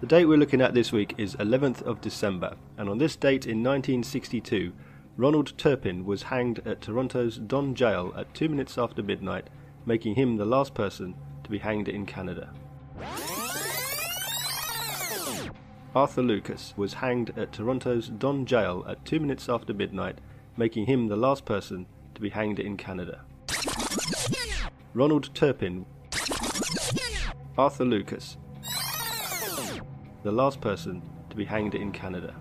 The date we're looking at this week is 11th of December, and on this date in 1962, Ronald Turpin was hanged at Toronto's Don Jail at 2 minutes after midnight, making him the last person to be hanged in Canada. Arthur Lucas was hanged at Toronto's Don Jail at 2 minutes after midnight, making him the last person to be hanged in Canada. Ronald Turpin Arthur Lucas the last person to be hanged in Canada.